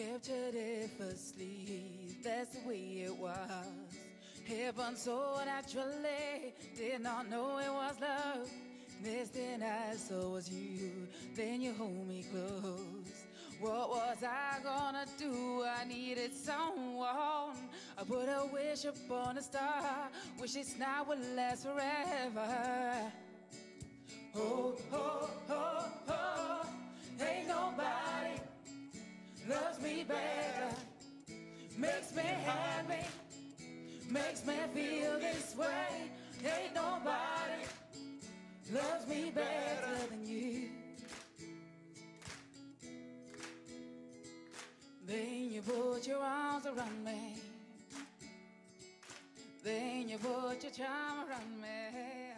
captured effortlessly. That's the way it was. Heaven so naturally, did not know it was love. Next thing I saw was you, then you hold me close. What was I gonna do? I needed someone. I put a wish upon a star, wish this night would last forever. Me better, makes me happy, makes me feel this way. Ain't nobody loves me better than you. Then you put your arms around me. Then you put your charm around me.